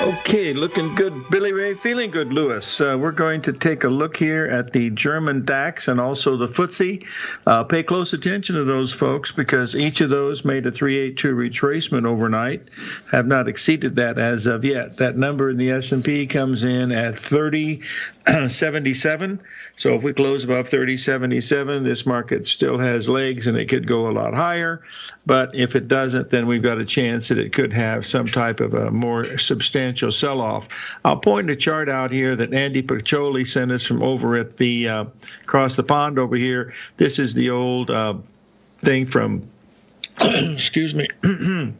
Okay, looking good, Billy Ray. Feeling good, Lewis. Uh, we're going to take a look here at the German DAX and also the FTSE. Uh, pay close attention to those folks because each of those made a 382 retracement overnight. Have not exceeded that as of yet. That number in the S&P comes in at 3077. So if we close above 3077, this market still has legs and it could go a lot higher. But if it doesn't, then we've got a chance that it could have some type of a more substantial sell off. I'll point a chart out here that Andy Pancholi sent us from over at the uh, across the pond over here. This is the old uh, thing from, excuse me.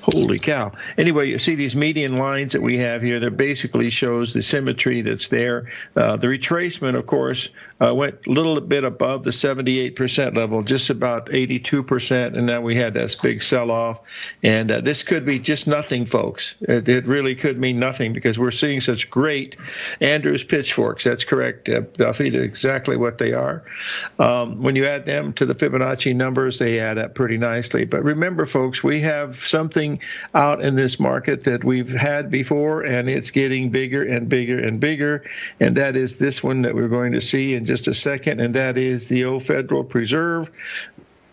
Holy cow. Anyway, you see these median lines that we have here that basically shows the symmetry that's there. Uh, the retracement, of course, uh, went a little bit above the 78% level, just about 82%, and then we had this big sell-off. And uh, this could be just nothing, folks. It, it, really could mean nothing because we're seeing such great Andrews pitchforks. That's correct, uh, Duffy, exactly what they are. Um, when you add them to the Fibonacci numbers, they add up pretty nicely. But remember, folks, we have something out in this market that we've had before, and it's getting bigger and bigger and bigger, and that is this one that we're going to see in just a second, and that is the old Federal Preserve.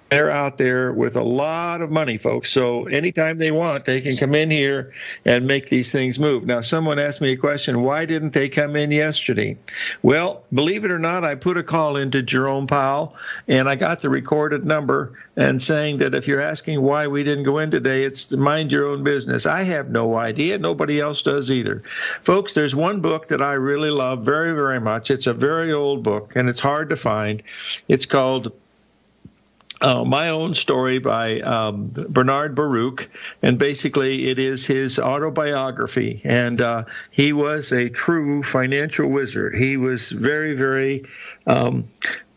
They're out there with a lot of money, folks. So anytime they want, they can come in here and make these things move. Now, someone asked me a question why didn't they come in yesterday? Well, believe it or not, I put a call into Jerome Powell and I got the recorded number and saying that if you're asking why we didn't go in today, it's mind your own business. I have no idea. Nobody else does either. Folks, there's one book that I really love very, very much. It's a very old book and it's hard to find. It's called uh, my own story by um, Bernard Baruch, and basically it is his autobiography. And uh, he was a true financial wizard. He was very, very um,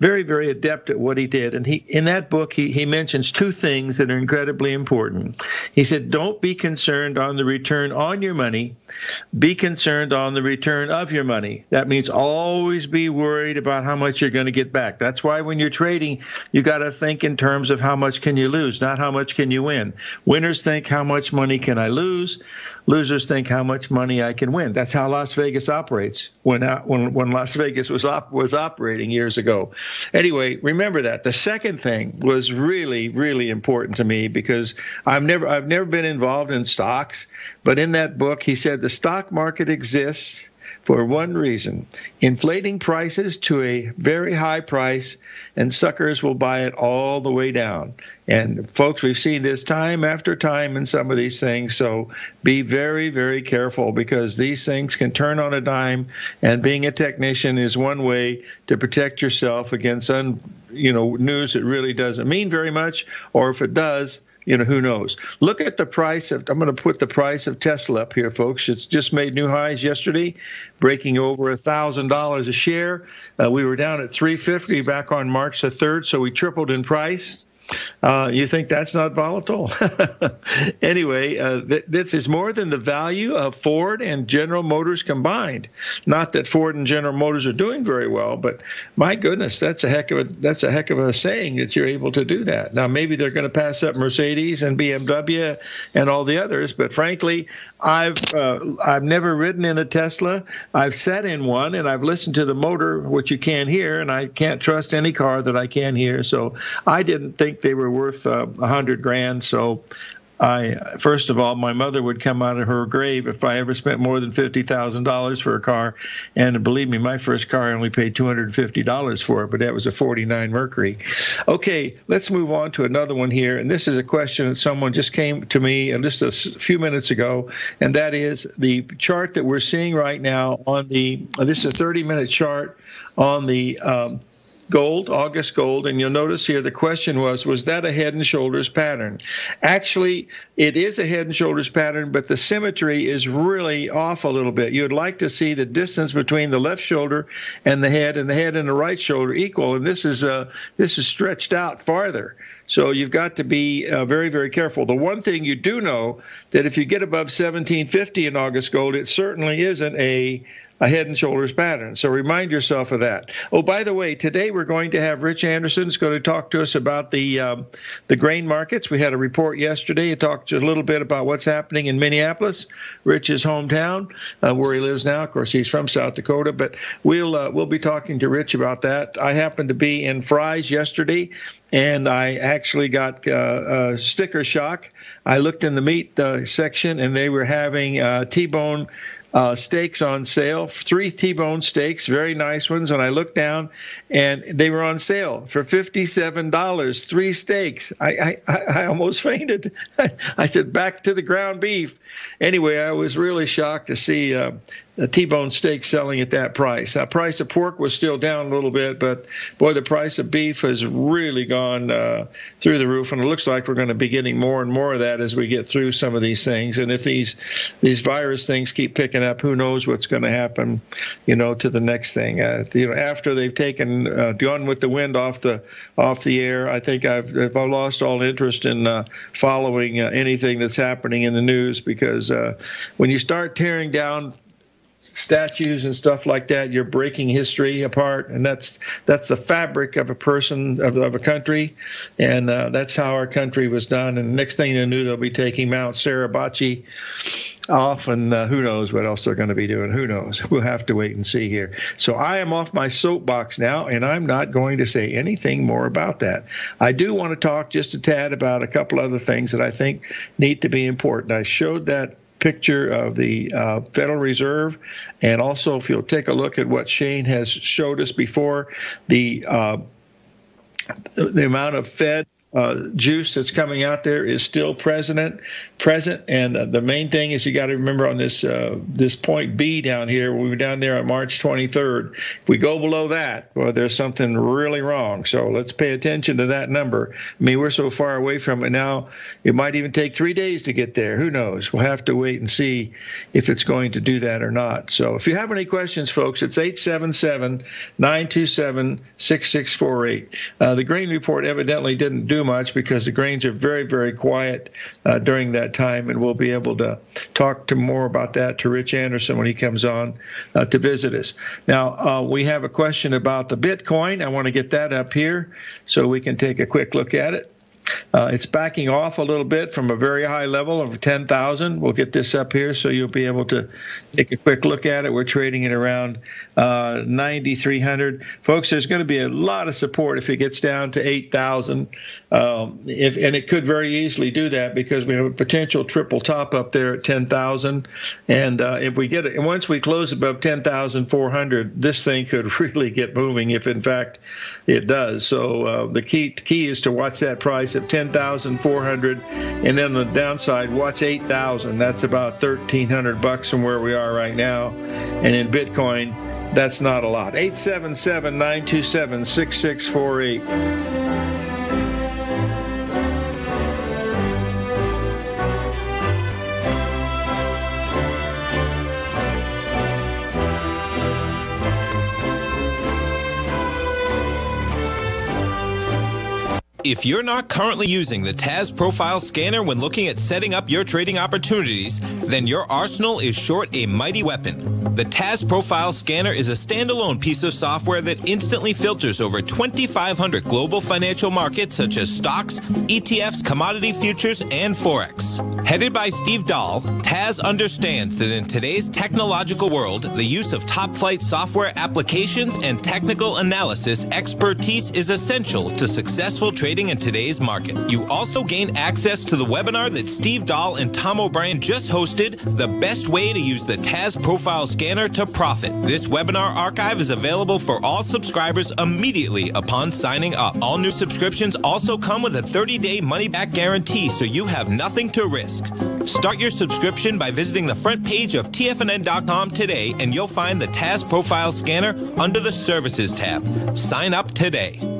very, very adept at what he did. And he, in that book, he, he mentions two things that are incredibly important. He said, don't be concerned on the return on your money. Be concerned on the return of your money. That means always be worried about how much you're going to get back. That's why when you're trading, you got to think in terms of how much can you lose, not how much can you win. Winners think how much money can I lose? Losers think how much money I can win. That's how Las Vegas operates. When uh, when when Las Vegas was op, was operating years ago. Anyway, remember that. The second thing was really really important to me because I've never I've never been involved in stocks, but in that book he said the stock market exists for one reason inflating prices to a very high price, and suckers will buy it all the way down. And folks, we've seen this time after time in some of these things. So be very, very careful because these things can turn on a dime. And being a technician is one way to protect yourself against un, you know news that really doesn't mean very much, or if it does, you know, who knows? Look at the price of, I'm going to put the price of Tesla up here, folks. It's just made new highs yesterday, breaking over a $1,000 a share. Uh, we were down at 350 back on March the 3rd, so we tripled in price. Uh, you think that's not volatile? anyway, uh, th- this is more than the value of Ford and General Motors combined. Not that Ford and General Motors are doing very well, but my goodness, that's a heck of a that's a heck of a saying that you're able to do that. Now maybe they're going to pass up Mercedes and BMW and all the others, but frankly, I've uh, I've never ridden in a Tesla. I've sat in one and I've listened to the motor, which you can't hear, and I can't trust any car that I can't hear. So I didn't think they were worth uh, a uh, hundred grand. So I first of all, my mother would come out of her grave if I ever spent more than fifty thousand dollars for a car. And believe me, my first car I only paid two hundred and fifty dollars for it, but that was a '49 Mercury. Okay, let's move on to another one here. And this is a question that someone just came to me just a few minutes ago, and that is the chart that we're seeing right now on the. This is a 30-minute chart on the um, gold, August gold, and you'll notice here the question was, was that a head and shoulders pattern? Actually, it is a head and shoulders pattern, but the symmetry is really off a little bit. You'd like to see the distance between the left shoulder and the head, and the head and the right shoulder equal, and this is uh, this is stretched out farther. So you've got to be uh, very, very careful. The one thing you do know that if you get above 1750 in August gold, it certainly isn't a a head and shoulders pattern. So remind yourself of that. Oh, by the way, today we're going to have Rich Anderson is going to talk to us about the um, the grain markets. We had a report yesterday. He talked a little bit about what's happening in Minneapolis, Rich's hometown, uh, where he lives now. Of course, he's from South Dakota, but we'll uh, we'll be talking to Rich about that. I happened to be in Fry's yesterday, and I actually got uh, sticker shock. I looked in the meat uh, section, and they were having uh, T-bone uh, steaks on sale, three T-bone steaks, very nice ones. And I looked down, and they were on sale for fifty-seven dollars, three steaks. I, I, I almost fainted. I said, "Back to the ground beef." Anyway, I was really shocked to see uh, a T-bone steak selling at that price. Uh, price of pork was still down a little bit, but boy, the price of beef has really gone uh, through the roof, and it looks like we're going to be getting more and more of that as we get through some of these things. And if these these virus things keep picking up, who knows what's going to happen, you know, to the next thing. Uh, you know, after they've taken uh, gone with the wind off the off the air, I think I've, I've lost all interest in uh, following uh, anything that's happening in the news because uh, when you start tearing down statues and stuff like that you're breaking history apart. And that's that's the fabric of a person of, of a country. And uh, that's how our country was done. And the next thing you knew they'll be taking mount suribachi off. And uh, who knows what else they're going to be doing. Who knows? We'll have to wait and see here. So i am off my soapbox now and i'm not going to say anything more about that. I do want to talk just a tad about a couple other things that i think need to be important. I showed that picture of the uh, Federal Reserve, and also if you'll take a look at what Shane has showed us before, the uh, the amount of Fed uh, juice that's coming out there is still present. Present, and uh, the main thing is you got to remember on this uh, this point B down here. We were down there on March 23rd. If we go below that, well, there's something really wrong. So let's pay attention to that number. I mean, we're so far away from it now. It might even take three days to get there. Who knows? We'll have to wait and see if it's going to do that or not. So if you have any questions, folks, it's 877 927 6648. Uh, the grain report evidently didn't do much because the grains are very, very quiet uh, during that time, and we'll be able to talk to more about that to Rich Anderson when he comes on uh, to visit us. Now, uh, we have a question about the Bitcoin. I want to get that up here so we can take a quick look at it. Uh, it's backing off a little bit from a very high level of 10,000. We'll get this up here so you'll be able to take a quick look at it. We're trading at around uh, 9,300. Folks, there's going to be a lot of support if it gets down to 8,000. Um, if and it could very easily do that because we have a potential triple top up there at 10,000. And uh, if we get it, and once we close above 10,400, this thing could really get moving if in fact it does. So uh, the key key is to watch that price at 10,400, and then the downside, watch 8,000. That's about 1,300 bucks from where we are right now. And in Bitcoin, that's not a lot. 877 927 6648. If you're not currently using the TAS Profile Scanner when looking at setting up your trading opportunities, then your arsenal is short a mighty weapon. The TAS Profile Scanner is a standalone piece of software that instantly filters over 2,500 global financial markets such as stocks, ETFs, commodity futures, and Forex. Headed by Steve Dahl, TAS understands that in today's technological world, the use of top flight software applications and technical analysis expertise is essential to successful trading trading in today's market. You also gain access to the webinar that Steve Dahl and Tom O'Brien just hosted, The Best Way to Use the TAS Profile Scanner to Profit. This webinar archive is available for all subscribers immediately upon signing up. All new subscriptions also come with a 30 day money back guarantee, so you have nothing to risk. Start your subscription by visiting the front page of TFNN.com today, and you'll find the TAS Profile Scanner under the Services tab. Sign up today.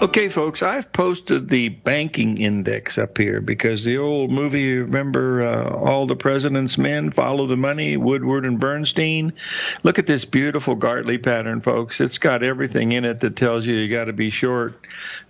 Okay, folks, I've posted the banking index up here because the old movie, remember uh, All the President's Men, Follow the Money, Woodward and Bernstein? Look at this beautiful Gartley pattern, folks. It's got everything in it that tells you you got to be short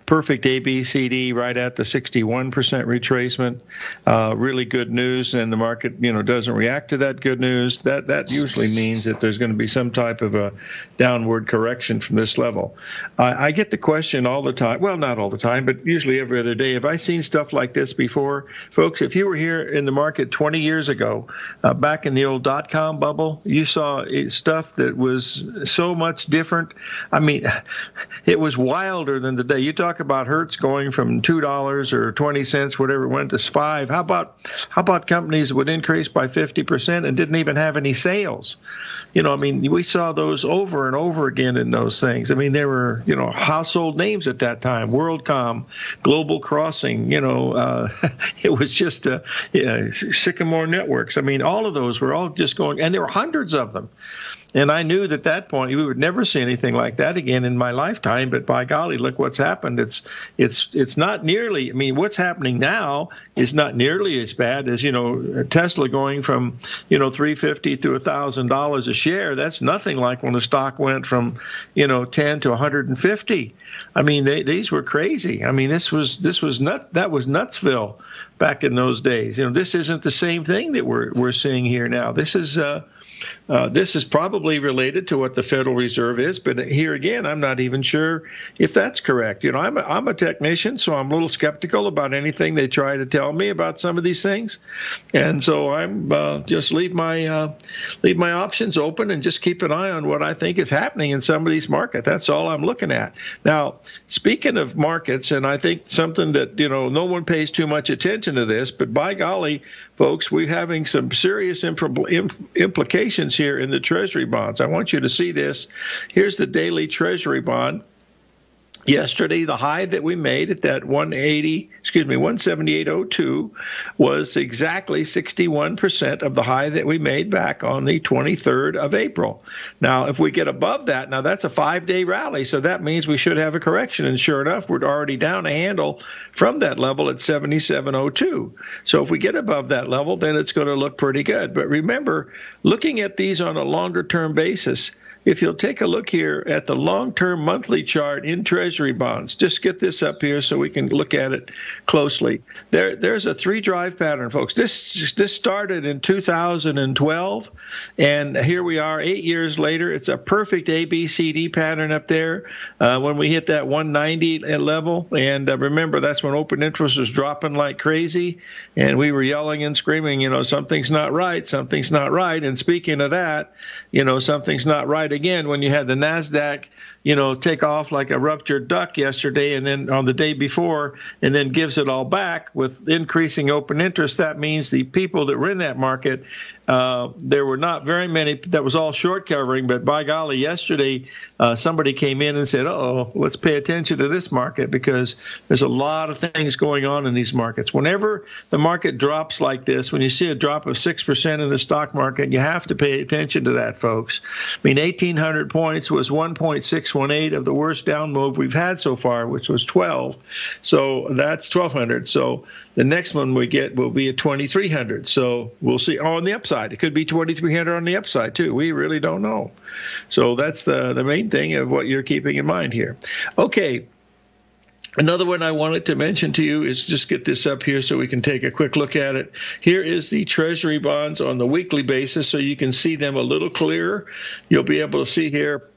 perfect ABCD right at the 61% retracement. Uh, really good news, and the market, you know, doesn't react to that good news. That that usually means that there's going to be some type of a downward correction from this level. Uh, I get the question all the time. Well, not all the time, but usually every other day. Have I seen stuff like this before, folks? If you were here in the market 20 years ago, uh, back in the old dot com bubble, you saw stuff that was so much different. I mean, it was wilder than today. You talk about Hertz going from two dollars or twenty cents, whatever it went to five. How about how about companies that would increase by fifty percent and didn't even have any sales? You know, I mean, we saw those over and over again in those things. I mean, they were you know household names at that time: WorldCom, Global Crossing. You know, uh, it was just uh, yeah, Sycamore Networks. I mean, all of those were all just going, and there were hundreds of them. And I knew at that point we would never see anything like that again in my lifetime. But by golly, look what's happened. It's it's it's not nearly. I mean, what's happening now is not nearly as bad as you know Tesla going from you know three fifty to thousand dollars a share. That's nothing like when the stock went from you know ten to one hundred and fifty. I mean, they, these were crazy. I mean, this was this was nut that was Nutsville back in those days. You know, this isn't the same thing that we're we're seeing here now. This is uh, uh, this is probably related to what the Federal Reserve is, but here again, I'm not even sure if that's correct. You know, I'm a, I'm a technician, so I'm a little skeptical about anything they try to tell me about some of these things, and so I'm uh, just leave my uh, leave my options open and just keep an eye on what I think is happening in some of these markets. That's all I'm looking at now. Speaking of markets, and I think something that you know no one pays too much attention to this, but by golly, folks, we're having some serious implications here in the Treasury bonds. I want you to see this. Here's the daily Treasury bond Yesterday, the high that we made at that 180, excuse me, 178.02 was exactly 61% of the high that we made back on the 23rd of April. Now, if we get above that, now that's a five day rally, so that means we should have a correction. And sure enough, we're already down a handle from that level at 77.02. So if we get above that level, then it's going to look pretty good. But remember, looking at these on a longer term basis, if you'll take a look here at the long term monthly chart in Treasury bonds, just get this up here so we can look at it closely. There, there's a three drive pattern, folks. This, this started in 2012, and here we are eight years later. It's a perfect ABCD pattern up there uh, when we hit that 190 level. And uh, remember, that's when open interest was dropping like crazy, and we were yelling and screaming, you know, something's not right, something's not right. And speaking of that, you know, something's not right again when you had the Nasdaq you know, take off like a ruptured duck yesterday and then on the day before and then gives it all back with increasing open interest, that means the people that were in that market, uh, there were not very many, that was all short covering, but by golly, yesterday uh, somebody came in and said, oh, let's pay attention to this market because there's a lot of things going on in these markets. Whenever the market drops like this, when you see a drop of 6% in the stock market, you have to pay attention to that, folks. I mean, 1,800 points was 1.618 of the worst down move we've had so far, which was 12. So that's 1200. So the next one we get will be a 2300. So we'll see. Oh, on the upside, it could be 2300 on the upside too. We really don't know. So that's the the main thing of what you're keeping in mind here. Okay. Another one I wanted to mention to you is just get this up here so we can take a quick look at it. Here is the Treasury bonds on the weekly basis so you can see them a little clearer. You'll be able to see here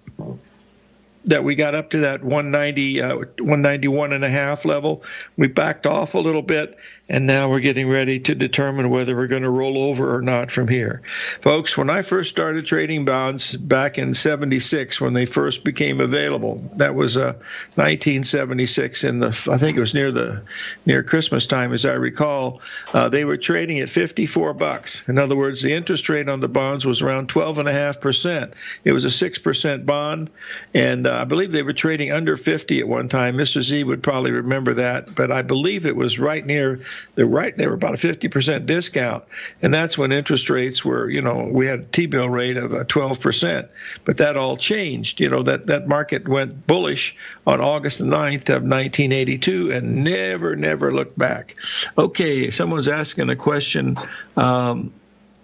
that we got up to that 190, uh, 191 and a half level. We backed off a little bit, and now we're getting ready to determine whether we're going to roll over or not from here. Folks, when I first started trading bonds back in 76, when they first became available, that was uh, 1976, in the I think it was near the near Christmas time, as I recall. Uh, they were trading at 54 bucks. In other words, the interest rate on the bonds was around 12 and a half percent. It was a six percent bond, and uh, I believe they were trading under 50 at one time. Mr. Z would probably remember that, but I believe it was right near they're right. They were about a 50% discount. And that's when interest rates were, you know, we had a T-bill rate of 12%. But that all changed. You know, that, that market went bullish on August 9th of 1982 and never, never looked back. Okay, someone's asking a question. Um,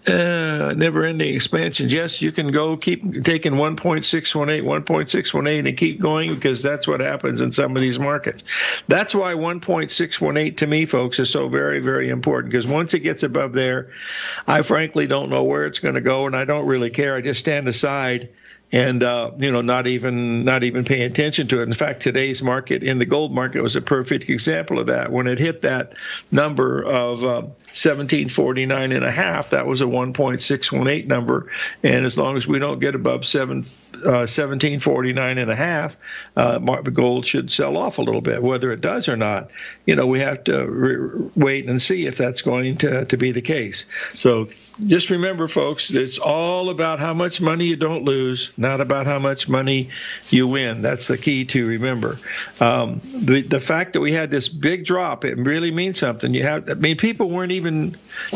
uh, never-ending expansions. Yes, you can go keep taking 1.618, 1.618, and keep going because that's what happens in some of these markets. That's why 1.618 to me, folks, is so very, very important because once it gets above there, I frankly don't know where it's going to go, and I don't really care. I just stand aside and uh, you know not even not even paying attention to it. In fact, today's market in the gold market was a perfect example of that. When it hit that number of uh, 1749 and a half, that was a 1.618 number, and as long as we don't get above seven. Uh, 1749 and a half, uh, gold should sell off a little bit. Whether it does or not, you know, we have to re- wait and see if that's going to, to be the case. So just remember, folks, it's all about how much money you don't lose, not about how much money you win. That's the key to remember. Um, the the fact that we had this big drop, it really means something. You have, I mean, people weren't even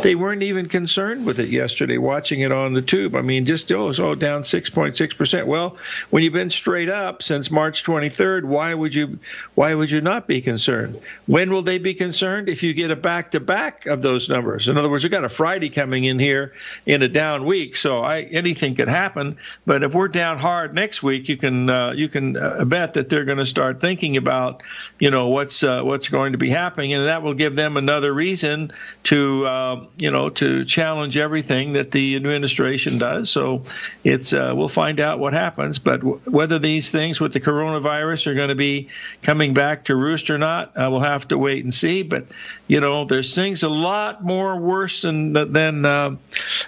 they weren't even concerned with it yesterday, watching it on the tube. I mean, just oh, oh down 6.6 percent. Well, when you've been straight up since March 23rd, why would you why would you not be concerned? When will they be concerned? If you get a back to back of those numbers. In other words, we've got a Friday coming in here here in a down week. So I, anything could happen. But if we're down hard next week, you can uh, you can uh, bet that they're going to start thinking about you know what's uh, what's going to be happening, and that will give them another reason to uh, you know to challenge everything that the administration does. So it's uh, we'll find out what happens. But w- whether these things with the coronavirus are going to be coming back to roost or not, we'll have to wait and see. But you know, there's things a lot more worse than than uh,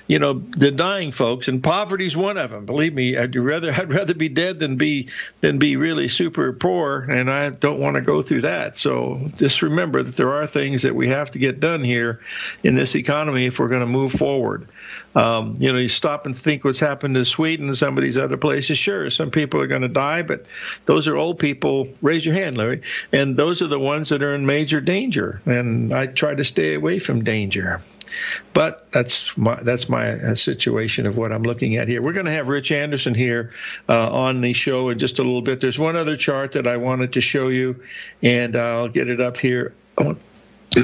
you know the dying folks, and poverty's one of them. Believe me, I'd rather I'd rather be dead than be than be really super poor, and I don't want to go through that. So just remember that there are things that we have to get done here in this economy if we're going to move forward. Um, you know, you stop and think what's happened to Sweden and some of these other places. Sure, some people are going to die, but those are old people. Raise your hand, Larry. And those are the ones that are in major danger. And I try to stay away from danger. But that's my that's my uh, situation of what I'm looking at here. We're going to have Rich Anderson here uh, on the show in just a little bit. There's one other chart that I wanted to show you, and I'll get it up here.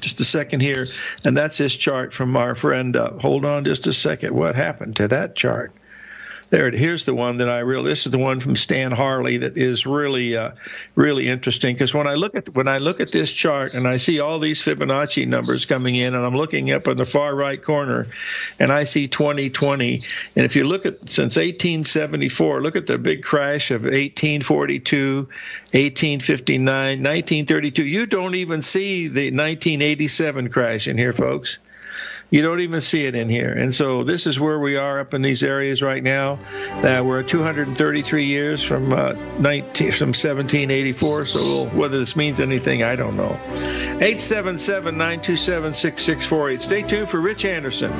just a second here, and that's this chart from our friend. Uh, hold on just a second. What happened to that chart? There, here's the one that I really. This is the one from Stan Harley that is really, uh, really interesting. Because when I look at when I look at this chart and I see all these Fibonacci numbers coming in, and I'm looking up in the far right corner, and I see 2020. And if you look at since 1874, look at the big crash of 1842, 1859, 1932. You don't even see the 1987 crash in here, folks. You don't even see it in here. And so this is where we are up in these areas right now. Uh, we're 233 years from uh, 19 from 1784. So whether this means anything, I don't know. 877-927-6648. Stay tuned for Rich Anderson.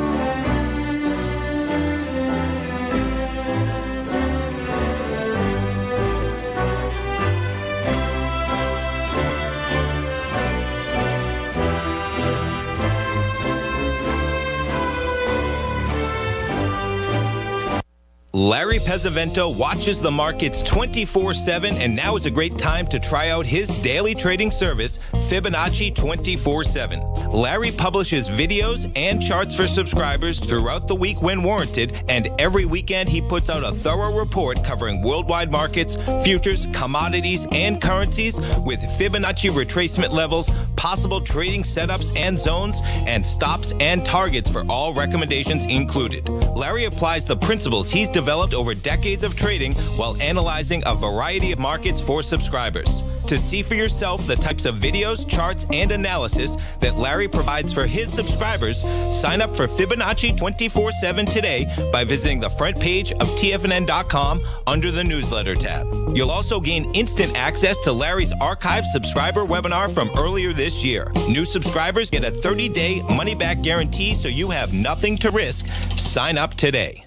Larry Pesavento watches the markets 24 7, and now is a great time to try out his daily trading service, Fibonacci 24 7. Larry publishes videos and charts for subscribers throughout the week when warranted, and every weekend he puts out a thorough report covering worldwide markets, futures, commodities, and currencies with Fibonacci retracement levels, possible trading setups and zones, and stops and targets for all recommendations included. Larry applies the principles he's developed over decades of trading while analyzing a variety of markets for subscribers. To see for yourself the types of videos, charts, and analysis that Larry provides for his subscribers, sign up for Fibonacci 24 7 today by visiting the front page of TFNN.com under the newsletter tab. You'll also gain instant access to Larry's archived subscriber webinar from earlier this year. New subscribers get a 30 day money back guarantee so you have nothing to risk. Sign up today.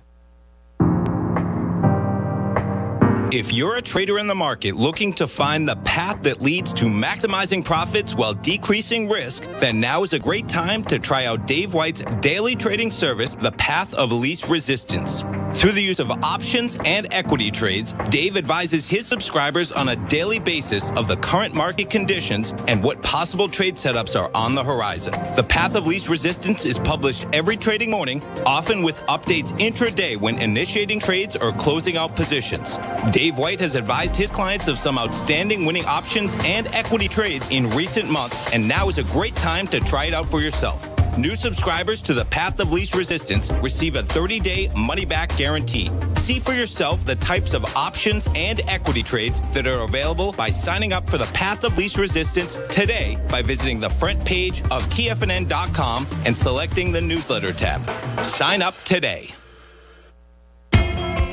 If you're a trader in the market looking to find the path that leads to maximizing profits while decreasing risk, then now is a great time to try out Dave White's daily trading service, The Path of Least Resistance. Through the use of options and equity trades, Dave advises his subscribers on a daily basis of the current market conditions and what possible trade setups are on the horizon. The Path of Least Resistance is published every trading morning, often with updates intraday when initiating trades or closing out positions. Dave White has advised his clients of some outstanding winning options and equity trades in recent months, and now is a great time to try it out for yourself. New subscribers to the Path of Least Resistance receive a 30 day money back guarantee. See for yourself the types of options and equity trades that are available by signing up for the Path of Least Resistance today by visiting the front page of TFNN.com and selecting the newsletter tab. Sign up today.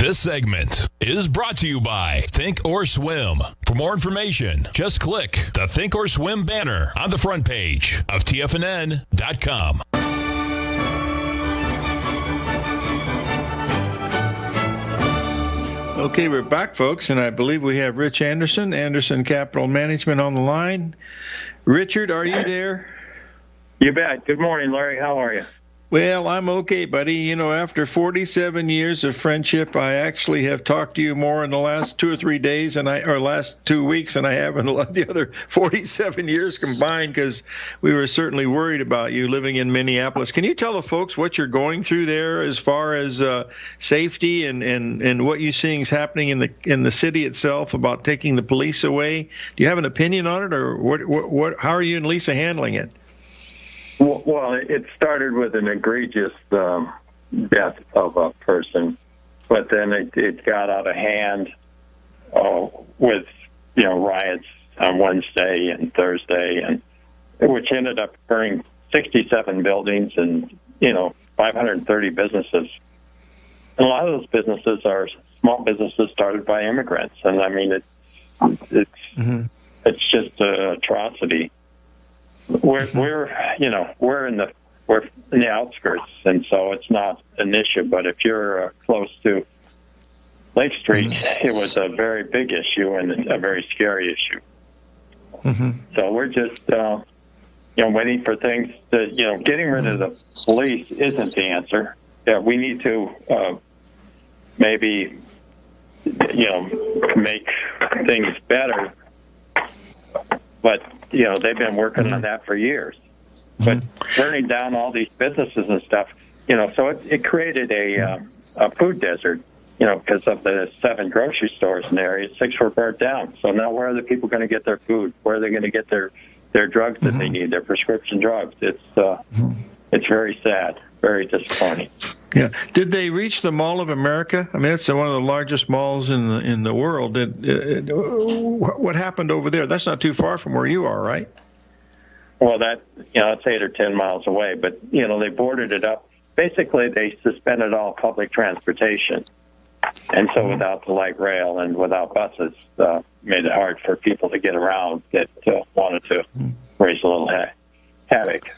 This segment is brought to you by Think or Swim. For more information, just click the Think or Swim banner on the front page of TFNN.com. Okay, we're back, folks, and I believe we have Rich Anderson, Anderson Capital Management, on the line. Richard, are you there? You bet. Good morning, Larry. How are you? Well, I'm okay, buddy. You know, after 47 years of friendship, I actually have talked to you more in the last two or three days, and I or last two weeks, than I have in the other 47 years combined, because we were certainly worried about you living in Minneapolis. Can you tell the folks what you're going through there, as far as uh, safety and, and, and what you're seeing is happening in the in the city itself about taking the police away? Do you have an opinion on it, or what? What? what how are you and Lisa handling it? Well, it started with an egregious um, death of a person, but then it, it got out of hand uh, with you know riots on Wednesday and Thursday, and which ended up burning 67 buildings and you know 530 businesses. And a lot of those businesses are small businesses started by immigrants, and I mean it's it's mm-hmm. it's just an atrocity we're we're you know we're in the we're in the outskirts, and so it's not an issue. But if you're uh, close to Lake Street, mm-hmm. it was a very big issue and a very scary issue. Mm-hmm. So we're just uh, you know waiting for things to you know getting rid of the police isn't the answer. Yeah, we need to uh, maybe you know make things better, but you know, they've been working mm-hmm. on that for years. But mm-hmm. burning down all these businesses and stuff, you know, so it, it created a, uh, a food desert, you know, because of the seven grocery stores in the area, six were burnt down. So now where are the people going to get their food? Where are they going to get their, their drugs that mm-hmm. they need, their prescription drugs? It's, uh, mm-hmm. it's very sad, very disappointing. Yeah. Did they reach the Mall of America? I mean, it's one of the largest malls in the, in the world. Did, uh, what happened over there? That's not too far from where you are, right? Well, that you know, it's eight or ten miles away. But you know, they boarded it up. Basically, they suspended all public transportation, and so mm-hmm. without the light rail and without buses, uh, made it hard for people to get around that uh, wanted to mm-hmm. raise a little ha- havoc.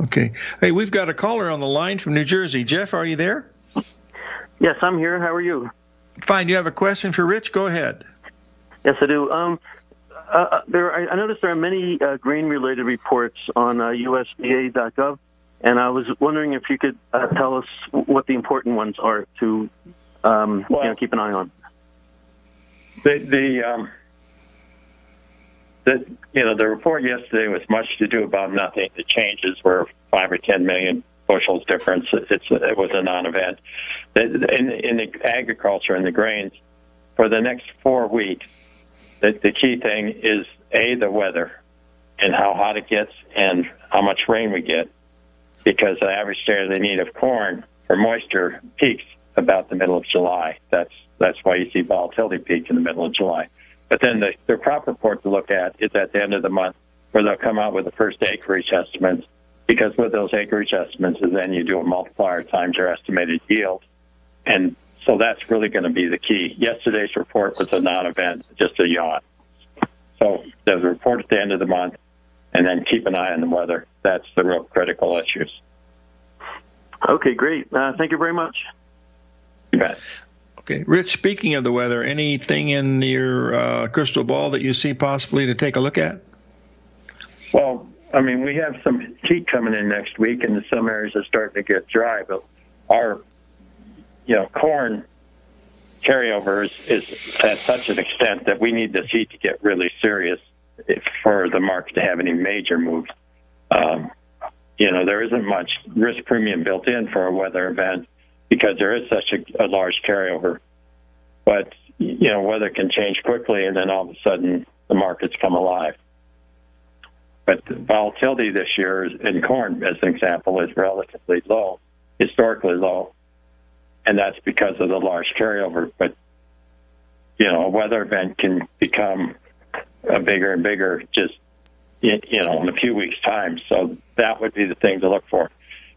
Okay. Hey, we've got a caller on the line from New Jersey. Jeff, are you there? Yes, I'm here. How are you? Fine. You have a question for Rich? Go ahead. Yes, I do. Um, uh, uh there, I, I noticed there are many uh, grain-related reports on uh, USDA.gov, and I was wondering if you could uh, tell us what the important ones are to um, well, you know, keep an eye on. The, the um, the you know the report yesterday was much to do about nothing. The changes were five or ten million bushels difference. It's it was a non-event. In, in the agriculture and the grains, for the next four weeks, the, the key thing is a the weather and how hot it gets and how much rain we get, because the average daily need of corn for moisture peaks about the middle of July. That's that's why you see volatility peak in the middle of July. But then the, the crop report to look at is at the end of the month where they'll come out with the first acreage estimates because with those acreage estimates is then you do a multiplier times your estimated yield. And so that's really going to be the key. Yesterday's report was a non-event, just a yawn. So there's a report at the end of the month and then keep an eye on the weather. That's the real critical issues. Okay, great. Uh, thank you very much. You bet. Okay, Rich. Speaking of the weather, anything in your uh, crystal ball that you see possibly to take a look at? Well, I mean, we have some heat coming in next week, and some areas are starting to get dry. But our, you know, corn carryover is, is at such an extent that we need this heat to get really serious for the market to have any major moves. Um, you know, there isn't much risk premium built in for a weather event because there is such a, a large carryover. But you know, weather can change quickly, and then all of a sudden the markets come alive. But the volatility this year in corn, as an example, is relatively low, historically low, and that's because of the large carryover. But you know, a weather event can become a bigger and bigger just you know in a few weeks' time. So that would be the thing to look for.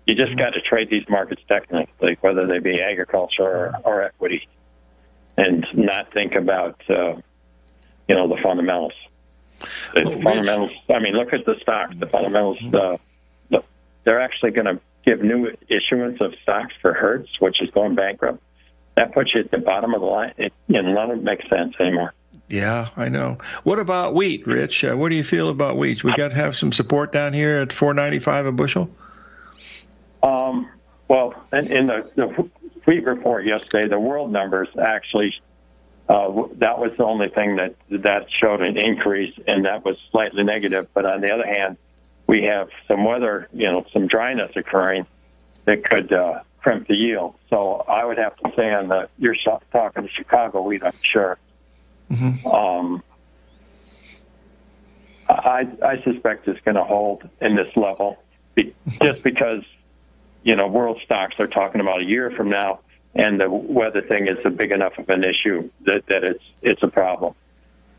You just got to trade these markets technically, whether they be agriculture or, or equity, and not think about uh, you know the fundamentals. The well, fundamentals. Rich. I mean, look at the stocks. The fundamentals. Uh, they're actually going to give new issuance of stocks for Hertz, which is going bankrupt. that puts you at the bottom of the line. It, you know, none of it makes sense anymore. Yeah, I know. What about wheat, Rich? Uh, what do you feel about wheat? We got to have some support down here at 4.95 a bushel. Um, well, in, in the, the wheat report yesterday, the world numbers actually uh, that was the only thing that that showed an increase, and that was slightly negative. But on the other hand, we have some weather, you know, some dryness occurring that could uh, crimp the yield. So I would have to say on the you're talking to Chicago wheat, I'm sure. Mm-hmm. Um, I, I suspect it's going to hold in this level, just because you know world stocks are talking about a year from now and the weather thing is a big enough of an issue that, that it's it's a problem.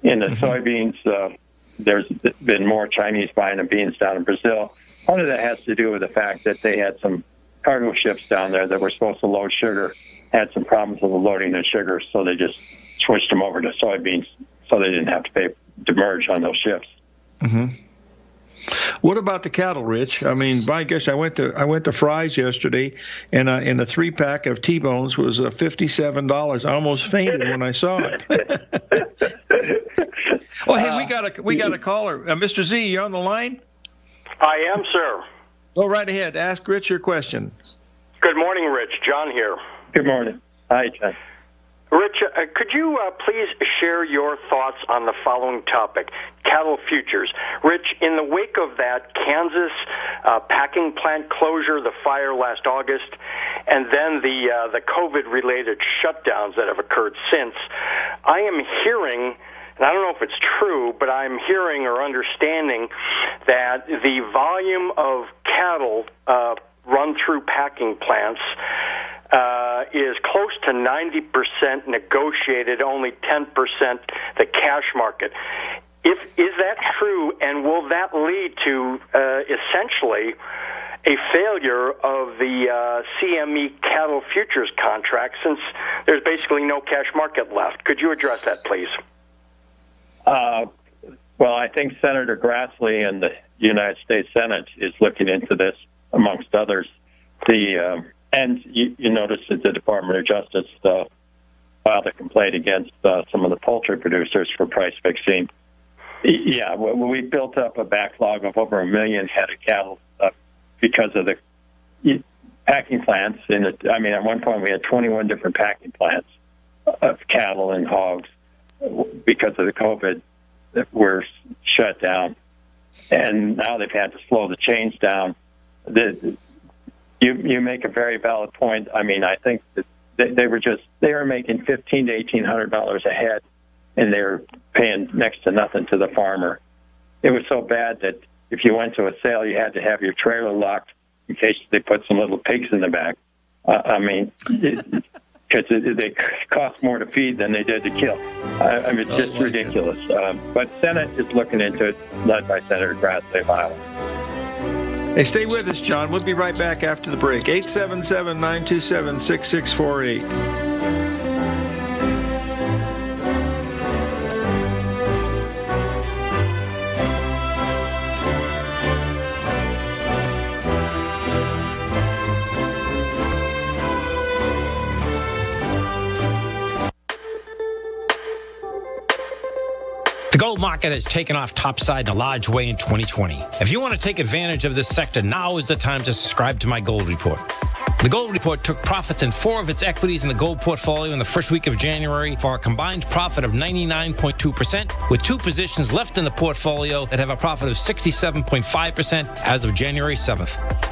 In the mm-hmm. soybeans, uh, there's been more Chinese buying of beans down in Brazil. Part of that has to do with the fact that they had some cargo ships down there that were supposed to load sugar, had some problems with the loading of sugar, so they just switched them over to soybeans so they didn't have to pay demurrage on those ships. Mm-hmm. What about the cattle, Rich? I mean, by gosh, I went to I went to Fry's yesterday, and uh, and a three pack of T-bones was uh, fifty seven dollars. I almost fainted when I saw it. oh, hey, we got a we got a caller, uh, Mr. Z. You on the line? I am, sir. Go right ahead. Ask Rich your question. Good morning, Rich. John here. Good morning. Hi, John. Rich, uh, could you uh, please share your thoughts on the following topic cattle futures? Rich, in the wake of that Kansas uh, packing plant closure, the fire last August, and then the, uh, the COVID related shutdowns that have occurred since, I am hearing and I don't know if it's true, but I'm hearing or understanding that the volume of cattle uh, run through packing plants uh, is close to 90% negotiated, only 10% the cash market. If is that true, and will that lead to uh, essentially a failure of the uh, CME cattle futures contract since there's basically no cash market left? Could you address that, please? Uh, well, I think Senator Grassley and the United States Senate is looking into this, amongst others. The um, and you, you notice that the Department of Justice uh, filed a complaint against uh, some of the poultry producers for price fixing. Yeah, we built up a backlog of over a million head of cattle uh, because of the packing plants. And I mean, at one point we had 21 different packing plants of cattle and hogs because of the COVID that were shut down. And now they've had to slow the chains down. The, you you make a very valid point. I mean, I think that they, they were just they were making fifteen to eighteen hundred dollars a head, and they were paying next to nothing to the farmer. It was so bad that if you went to a sale, you had to have your trailer locked in case they put some little pigs in the back. Uh, I mean, because they cost more to feed than they did to kill. I, I mean, it's just oh, ridiculous. Um, but Senate is looking into it, led by Senator Grassley of Iowa. Hey, stay with us, John. We'll be right back after the break. 877 927 6648. Market has taken off topside in a large way in 2020. If you want to take advantage of this sector, now is the time to subscribe to my gold report. The Gold Report took profits in four of its equities in the gold portfolio in the first week of January for a combined profit of 99.2%, with two positions left in the portfolio that have a profit of 67.5% as of January 7th.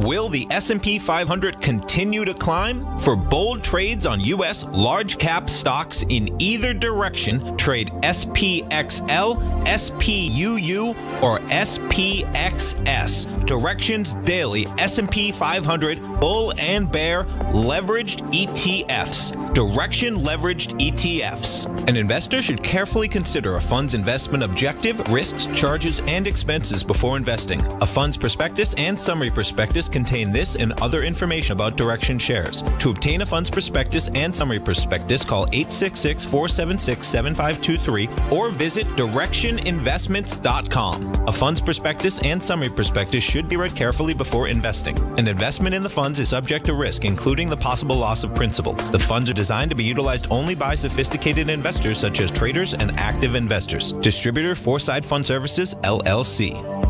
Will the S&P 500 continue to climb? For bold trades on US large cap stocks in either direction, trade SPXL, SPUU, or SPXS. Direxion's Daily S&P 500 Bull and Bear Leveraged ETFs. Direxion Leveraged ETFs. An investor should carefully consider a fund's investment objective, risks, charges, and expenses before investing. A fund's prospectus and summary prospectus contain this and other information about Direxion shares. To obtain a fund's prospectus and summary prospectus, call 866 476 7523 or visit direxioninvestments.com. A fund's prospectus and summary prospectus should be read carefully before investing. An investment in the funds is subject to risk, including the possible loss of principal. The funds are designed to be utilized only by sophisticated investors such as traders and active investors. Distributor Foreside Fund Services, LLC.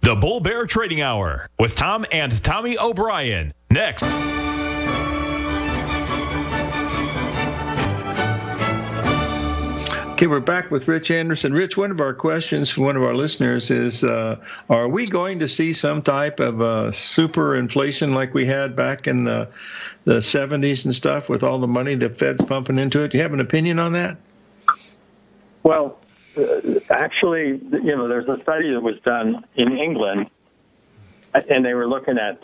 The Bull Bear Trading Hour with Tom and Tommy O'Brien. Next. Okay, we're back with Rich Anderson. Rich, one of our questions from one of our listeners is uh, Are we going to see some type of uh, super inflation like we had back in the, the 70s and stuff with all the money the Fed's pumping into it? Do you have an opinion on that? Well, actually, you know, there's a study that was done in England, and they were looking at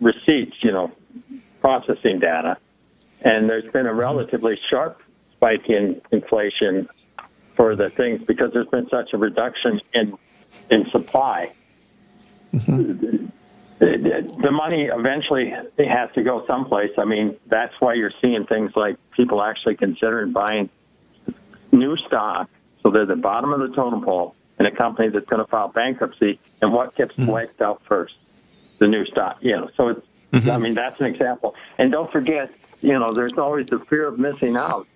receipts, you know, processing data, and there's been a relatively sharp spike in inflation for the things because there's been such a reduction in in supply. Mm-hmm. The, the money eventually it has to go someplace. I mean, that's why you're seeing things like people actually considering buying new stock so they're the bottom of the totem pole in a company that's going to file bankruptcy. And what gets mm-hmm. wiped out first? The new stock. You know, so it's, mm-hmm. I mean, that's an example. And don't forget, you know, there's always the fear of missing out.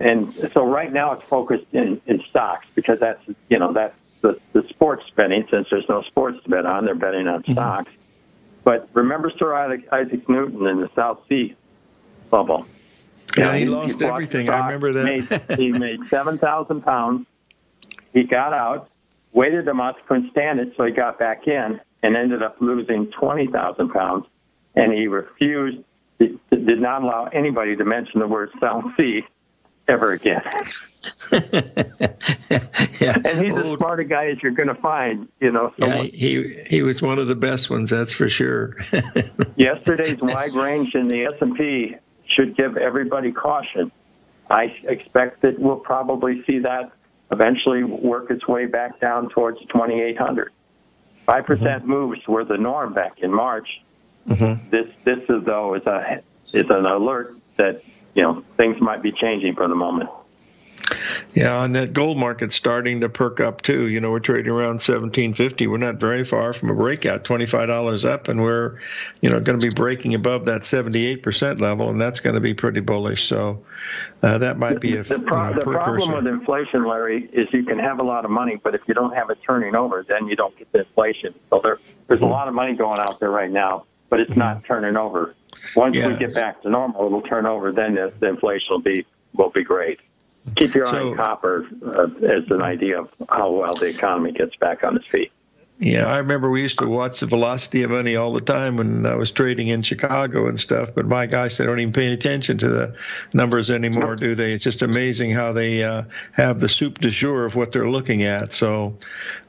And so right now it's focused in, in stocks because that's, you know, that's the, the sports betting. Since there's no sports to bet on, they're betting on mm-hmm. stocks. But remember Sir Isaac, Isaac Newton in the South Sea bubble. Yeah, he, he lost he everything. Stock, I remember that. made, he made 7,000 pounds. He got out, waited a month, couldn't stand it, so he got back in and ended up losing 20,000 pounds. And he refused, he did not allow anybody to mention the word South Sea ever again. yeah. And he's as smart a guy as you're going to find, you know. Yeah, he he was one of the best ones, that's for sure. Yesterday's wide range in the S&P should give everybody caution. I expect that we'll probably see that eventually work its way back down towards 2,800. 5% mm-hmm. moves were the norm back in March. Mm-hmm. This, this is, though, is, a, is an alert that you know things might be changing for the moment. Yeah, and that gold market's starting to perk up too. You know, we're trading around seventeen fifty. We're not very far from a breakout, twenty five dollars up, and we're, you know, going to be breaking above that seventy eight percent level, and that's going to be pretty bullish. So uh, that might be a the, pro- the problem with inflation, Larry, is you can have a lot of money, but if you don't have it turning over, then you don't get the inflation. So there, there's mm-hmm. a lot of money going out there right now, but it's mm-hmm. not turning over. Once yeah. we get back to normal, it'll turn over. Then the, the inflation will be will be great keep your eye so, on copper uh, as an idea of how well the economy gets back on its feet. Yeah, I remember we used to watch the velocity of money all the time when I was trading in Chicago and stuff. But my gosh, they don't even pay attention to the numbers anymore, do they? It's just amazing how they uh, have the soup de jour of what they're looking at. So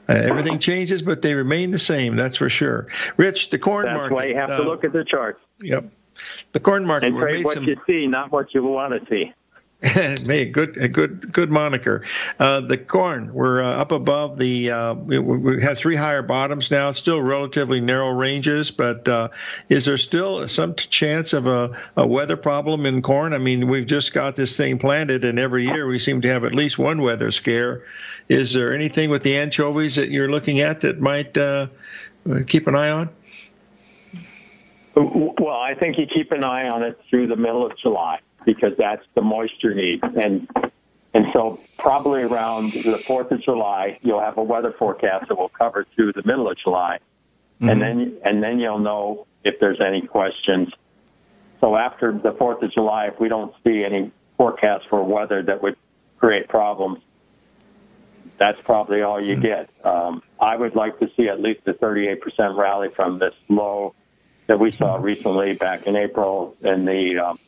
uh, everything changes, but they remain the same. That's for sure. Rich, the corn that's market. That's why you have uh, to look at the charts. Yep. The corn market. And trade what some... you see, not what you want to see. Hey, good, a good, good moniker. Uh, the corn, we're uh, up above the. Uh, we, we, have three higher bottoms now. Still relatively narrow ranges, but uh, is there still some chance of a, a, weather problem in corn? I mean, we've just got this thing planted, and every year we seem to have at least one weather scare. Is there anything with the anchovies that you're looking at that might uh, keep an eye on? Well, I think you keep an eye on it through the middle of July because that's the moisture need. And and so probably around the 4th of July, you'll have a weather forecast that will cover through the middle of July. Mm-hmm. And then and then you'll know if there's any questions. So after the 4th of July, if we don't see any forecast for weather that would create problems, that's probably all you get. Um, I would like to see at least a 38% rally from this low that we saw recently back in April in the um,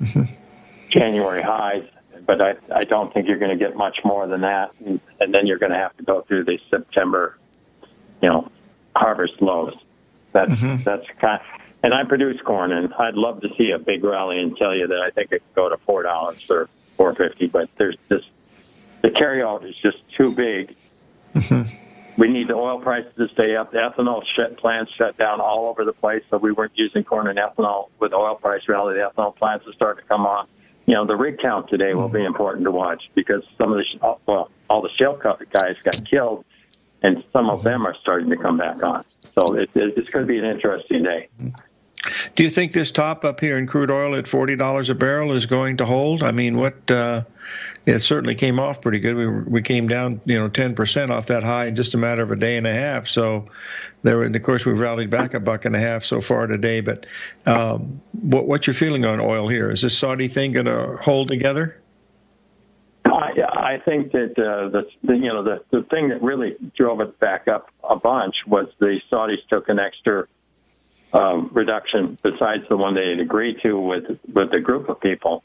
January highs, but I, I don't think you're going to get much more than that. And, and then you're going to have to go through the September, you know, harvest lows. That's mm-hmm. that's kind. And I produce corn, and I'd love to see a big rally and tell you that I think it could go to four dollars or four fifty. But there's just the carryout is just too big. Mm-hmm we need the oil prices to stay up. The ethanol shut, plants shut down all over the place, so we weren't using corn and ethanol. With oil price rally, the ethanol plants are starting to come on. You know, the rig count today will be important to watch because some of the well, all the shale cut guys got killed, and some of them are starting to come back on. So it, it's going to be an interesting day. Do you think this top up here in crude oil at forty dollars a barrel is going to hold? I mean, what? Uh, it certainly came off pretty good. We we came down, you know, ten percent off that high in just a matter of a day and a half. So there, and of course, we've rallied back a buck and a half so far today. But um, what what's your feeling on oil here? Is this Saudi thing going to hold together? I, I think that uh, the, the you know the the thing that really drove it back up a bunch was the Saudis took an extra um, reduction besides the one they had agreed to with with the group of people.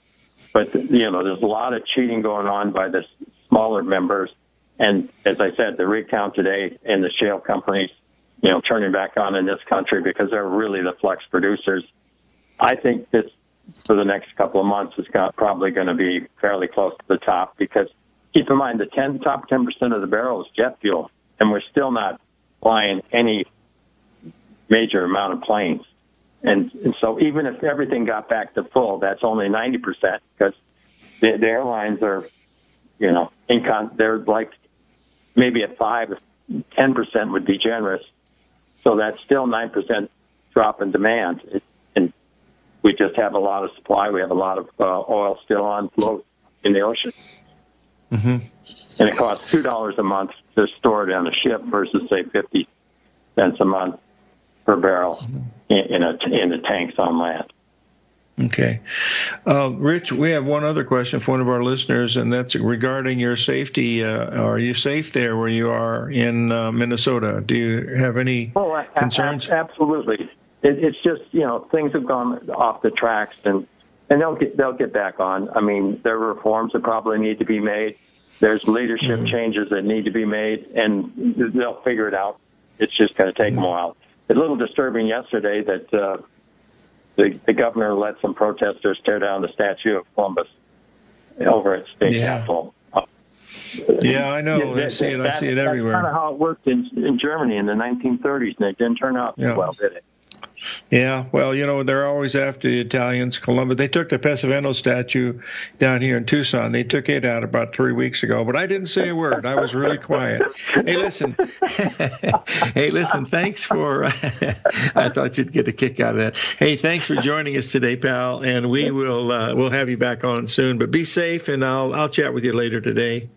But you know, there's a lot of cheating going on by the smaller members, and as I said, the rig count today and the shale companies, you know, turning back on in this country because they're really the flex producers. I think this for the next couple of months is got, probably going to be fairly close to the top because keep in mind the 10, top 10% of the barrel is jet fuel, and we're still not flying any major amount of planes. And, and so even if everything got back to full, that's only 90% because the, the airlines are, you know, in con- they're like maybe at 5, 10% would be generous. So that's still 9% drop in demand. It, and we just have a lot of supply. We have a lot of uh, oil still on float in the ocean. Mm-hmm. And it costs $2 a month to store it on a ship versus, say, 50 cents a month per barrel in, in, a, in the tanks on land. Okay. Uh, Rich, we have one other question for one of our listeners, and that's regarding your safety. Uh, are you safe there where you are in uh, Minnesota? Do you have any oh, concerns? absolutely. It, it's just, you know, things have gone off the tracks, and, and they'll, get, they'll get back on. I mean, there are reforms that probably need to be made. There's leadership mm-hmm. changes that need to be made, and they'll figure it out. It's just going to take mm-hmm. them a while a little disturbing yesterday that uh, the, the governor let some protesters tear down the statue of Columbus over at state yeah. capitol. Yeah, I know. I see it. I see it everywhere. That's kind of how it worked in in Germany in the 1930s, and it didn't turn out yeah. well, did it? Yeah, well, you know, they're always after the Italians. Columbus, they took the Pesavento statue down here in Tucson. They took it out about three weeks ago, but I didn't say a word. I was really quiet. Hey, listen. hey, listen. Thanks for. I thought you'd get a kick out of that. Hey, thanks for joining us today, pal. And we will uh, we'll have you back on soon. But be safe, and I'll I'll chat with you later today.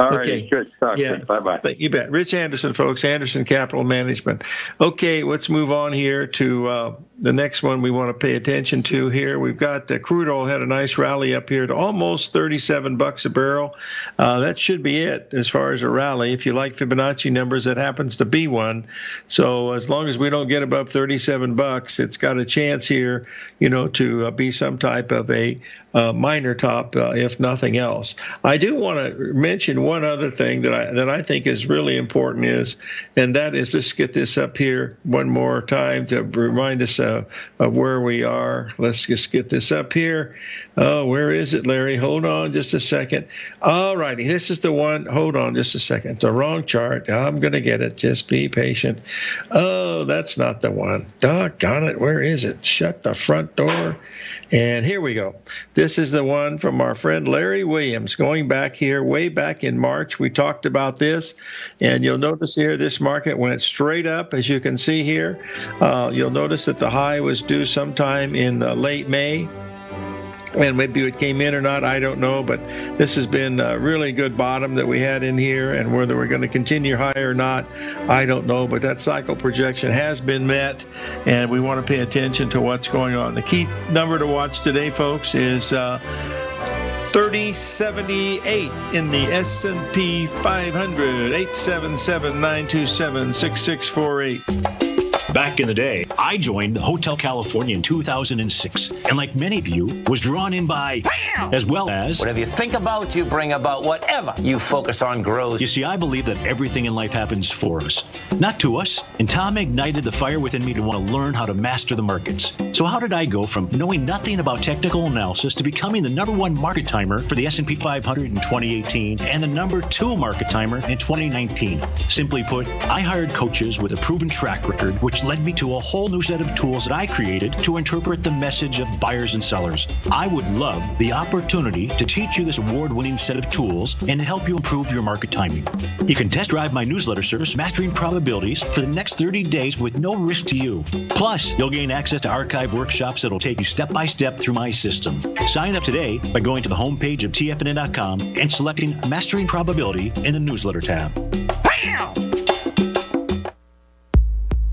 All right. Okay. Good. Talk yeah. Bye bye. You bet. Rich Anderson, folks, Anderson Capital Management. Okay, let's move on here to uh, the next one we want to pay attention to here. We've got the crude oil had a nice rally up here to almost 37 bucks a barrel. Uh, that should be it as far as a rally. If you like Fibonacci numbers, that happens to be one. So as long as we don't get above 37 bucks, it's got a chance here, you know, to uh, be some type of a uh, minor top, uh, if nothing else. I do want to mention one other thing that I that I think is really important is, and that is let's get this up here one more time to remind us of, of where we are. Let's just get this up here. Oh, where is it, Larry? Hold on just a second. All righty, this is the one. Hold on just a second. The wrong chart. I'm going to get it. Just be patient. Oh, that's not the one. Doggone it. Where is it? Shut the front door. And here we go. This is the one from our friend Larry Williams. Going back here, way back in March, we talked about this. And you'll notice here, this market went straight up, as you can see here. Uh, you'll notice that the high was due sometime in uh, late May and maybe it came in or not, I don't know. But this has been a really good bottom that we had in here, and whether we're going to continue higher or not, I don't know. But that cycle projection has been met, and we want to pay attention to what's going on. The key number to watch today, folks, is. Uh, 3078 in the S&P 500 877 927 6648 Back in the day, I joined Hotel California in 2006, and like many of you, was drawn in by, Bam! as well as. Whatever you think about, you bring about. Whatever you focus on grows. You see, I believe that everything in life happens for us, not to us. And Tom ignited the fire within me to want to learn how to master the markets. So how did I go from knowing nothing about technical analysis to becoming the number one market timer for the S&P 500 in 2018 and the number two market timer in 2019? Simply put, I hired coaches with a proven track record, which led me to a whole new set of tools that I created to interpret the message of buyers and sellers. I would love the opportunity to teach you this award winning set of tools and help you improve your market timing. You can test drive my newsletter service, Mastering Probabilities, for the next 30 days with no risk to you. Plus, you'll gain access to archive workshops that'll take you step by step through my system. Sign up today by going to the homepage of TFNN.com and selecting Mastering Probability in the newsletter tab. Bam!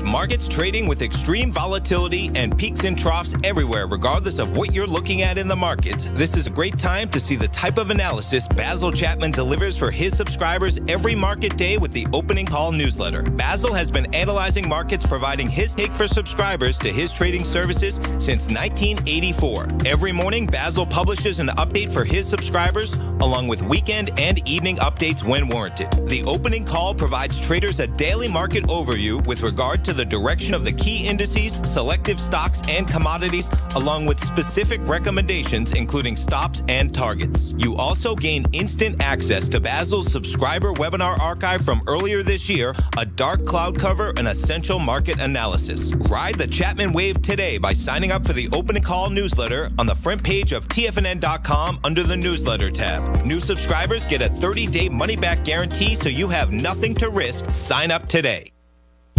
With markets trading with extreme volatility and peaks and troughs everywhere, regardless of what you're looking at in the markets, this is a great time to see the type of analysis Basil Chapman delivers for his subscribers every market day with the opening call newsletter. Basil has been analyzing markets, providing his take for subscribers to his trading services since 1984. Every morning, Basil publishes an update for his subscribers, along with weekend and evening updates when warranted. The opening call provides traders a daily market overview with regard to the direction of the key indices, selective stocks, and commodities, along with specific recommendations, including stops and targets. You also gain instant access to Basil's subscriber webinar archive from earlier this year, a dark cloud cover, and essential market analysis. Ride the Chapman wave today by signing up for the opening call newsletter on the front page of TFNN.com under the newsletter tab. New subscribers get a 30 day money back guarantee so you have nothing to risk. Sign up today.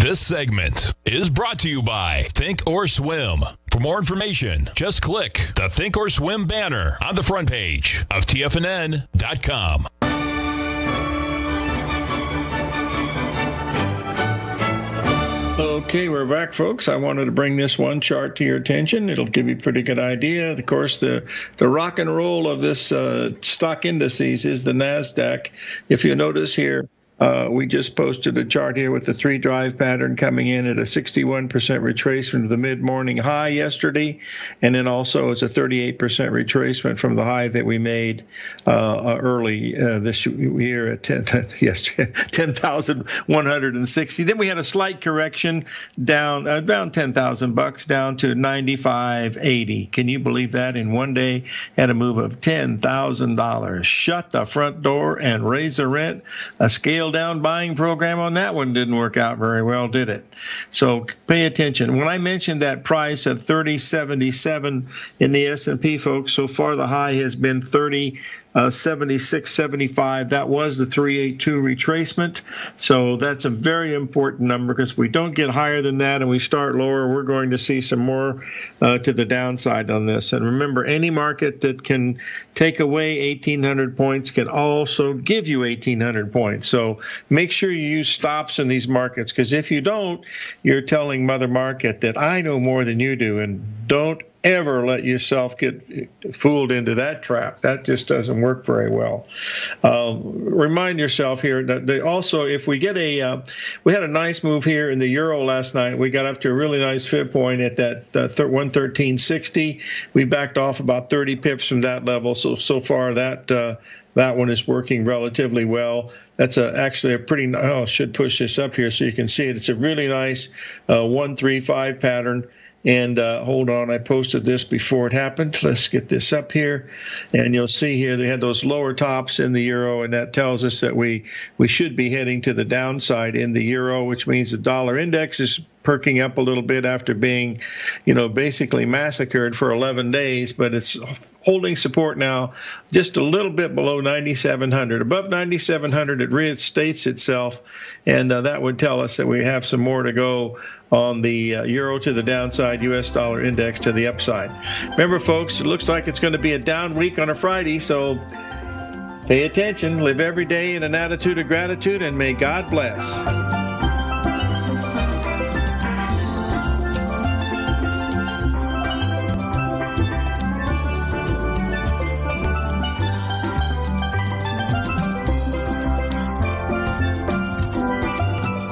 This segment is brought to you by Think or Swim. For more information, just click the Think or Swim banner on the front page of TFNN.com. Okay, we're back, folks. I wanted to bring this one chart to your attention. It'll give you a pretty good idea. Of course, the, the rock and roll of this uh, stock indices is the NASDAQ. If you notice here, Uh, we just posted a chart here with the three drive pattern coming in at a 61% retracement of the mid morning high yesterday, and then also it's a 38% retracement from the high that we made uh, early uh, this year at 10, yes, 10,160. Then we had a slight correction down around 10,000 bucks down to 95.80. Can you believe that? In one day, had a move of $10,000. Shut the front door and raise the rent. A scale down buying program on that one didn't work out very well, did it? So pay attention. When I mentioned that price of 3077 in the S&P folks, so far the high has been 30 uh, 76, 75. That was the 382 retracement. So that's a very important number because we don't get higher than that and we start lower, we're going to see some more uh, to the downside on this. And remember, any market that can take away 1,800 points can also give you 1,800 points. So make sure you use stops in these markets because if you don't, you're telling Mother Market that I know more than you do and don't ever let yourself get fooled into that trap. That just doesn't work very well. Uh, remind yourself here that they also, if we get a, uh, we had a nice move here in the euro last night. We got up to a really nice fit point at that uh, 113.60. We backed off about 30 pips from that level. So so far that uh, that one is working relatively well. That's a, actually a pretty. Oh, I should push this up here so you can see it. It's a really nice uh, one three five pattern. And uh, hold on, I posted this before it happened. Let's get this up here, and you'll see here they had those lower tops in the euro, and that tells us that we we should be heading to the downside in the euro, which means the dollar index is perking up a little bit after being, you know, basically massacred for 11 days, but it's holding support now just a little bit below 9,700. Above 9,700, it reinstates itself, and uh, that would tell us that we have some more to go on the uh, euro to the downside, U.S. dollar index to the upside. Remember, folks, it looks like it's going to be a down week on a Friday, so pay attention, live every day in an attitude of gratitude, and may God bless.